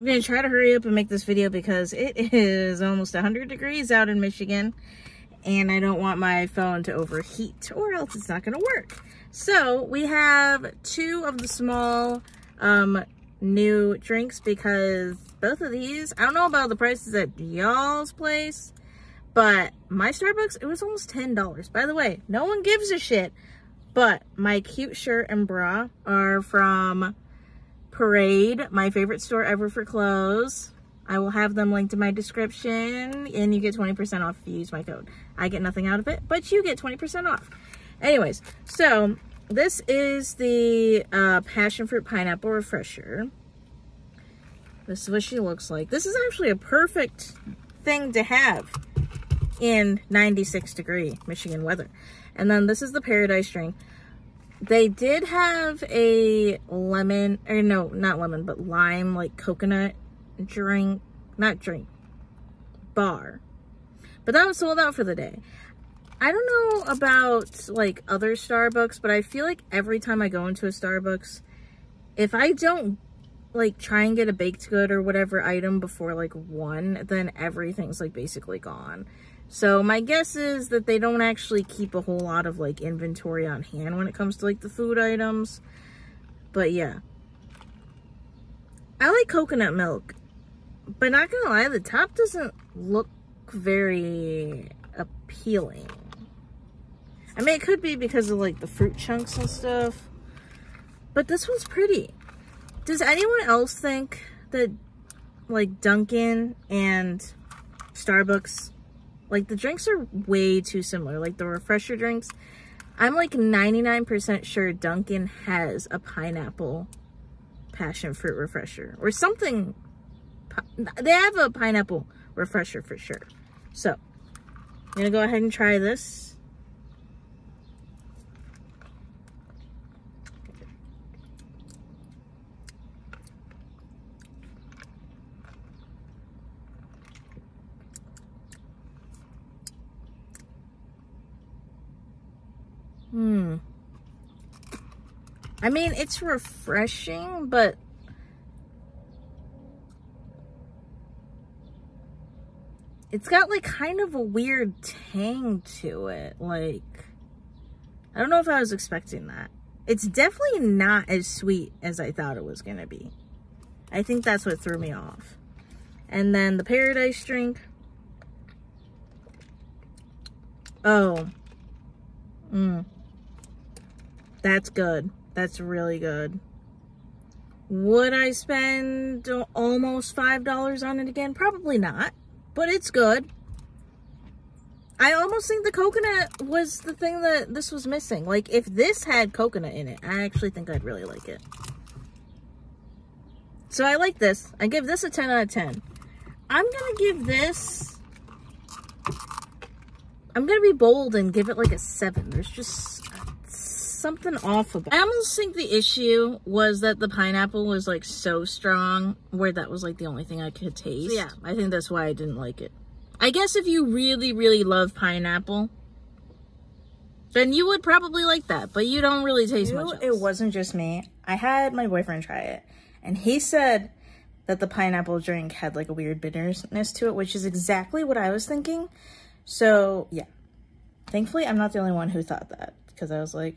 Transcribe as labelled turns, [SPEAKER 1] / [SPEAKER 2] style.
[SPEAKER 1] I'm going to try to hurry up and make this video because it is almost 100 degrees out in Michigan and I don't want my phone to overheat or else it's not going to work. So we have two of the small um, new drinks because both of these, I don't know about the prices at y'all's place, but my Starbucks, it was almost $10. By the way, no one gives a shit, but my cute shirt and bra are from Parade, my favorite store ever for clothes. I will have them linked in my description and you get 20% off if you use my code. I get nothing out of it, but you get 20% off. Anyways, so this is the uh, passion fruit pineapple refresher. This is what she looks like. This is actually a perfect thing to have in 96 degree Michigan weather. And then this is the paradise drink. They did have a lemon, or no, not lemon, but lime, like coconut drink, not drink, bar. But that was sold out for the day. I don't know about like other Starbucks, but I feel like every time I go into a Starbucks, if I don't like try and get a baked good or whatever item before like one, then everything's like basically gone. So my guess is that they don't actually keep a whole lot of like inventory on hand when it comes to like the food items. But yeah. I like coconut milk. But not gonna lie, the top doesn't look very appealing. I mean, it could be because of like the fruit chunks and stuff. But this one's pretty. Does anyone else think that like Dunkin' and Starbucks like the drinks are way too similar. Like the refresher drinks, I'm like 99% sure Dunkin' has a pineapple passion fruit refresher or something. They have a pineapple refresher for sure. So I'm gonna go ahead and try this. Hmm. I mean, it's refreshing, but it's got like kind of a weird tang to it. Like, I don't know if I was expecting that. It's definitely not as sweet as I thought it was going to be. I think that's what threw me off. And then the paradise drink. Oh. Mmm. That's good. That's really good. Would I spend almost $5 on it again? Probably not, but it's good. I almost think the coconut was the thing that this was missing. Like, if this had coconut in it, I actually think I'd really like it. So I like this. I give this a 10 out of 10. I'm going to give this... I'm going to be bold and give it like a 7. There's just something off about I almost think the issue was that the pineapple was like so strong where that was like the only thing I could taste. So yeah, I think that's why I didn't like it. I guess if you really, really love pineapple, then you would probably like that, but you don't really taste much else. It wasn't just me. I had my boyfriend try it, and he said that the pineapple drink had like a weird bitterness to it, which is exactly what I was thinking. So yeah, thankfully I'm not the only one who thought that because I was like,